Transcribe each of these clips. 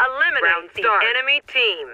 Eliminate Round the start. enemy team.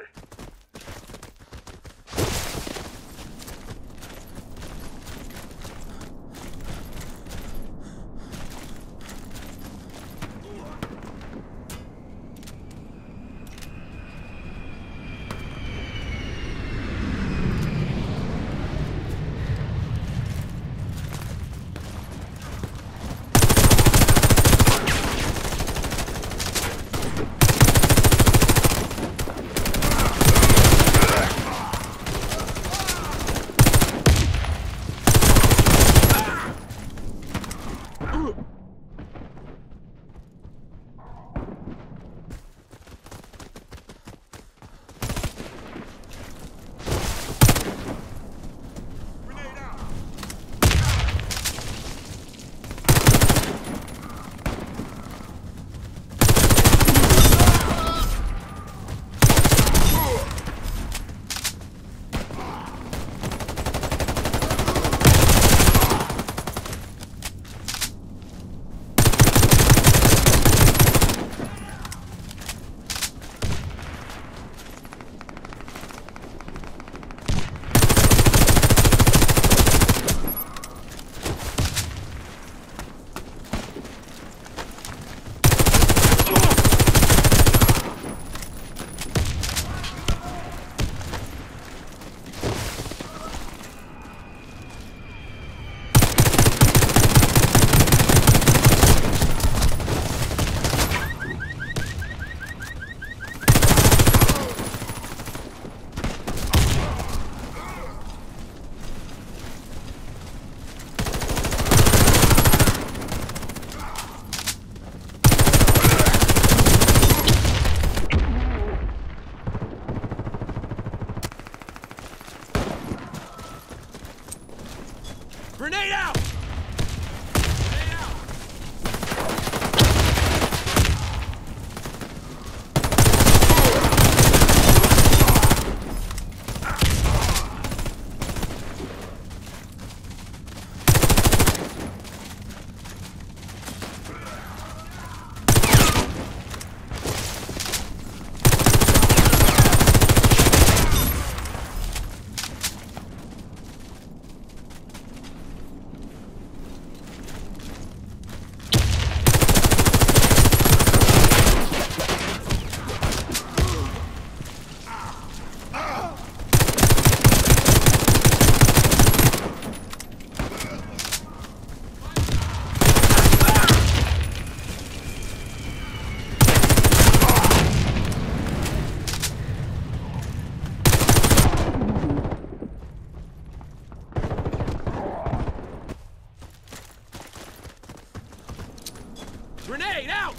Grenade out!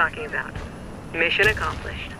Talking about. Mission accomplished.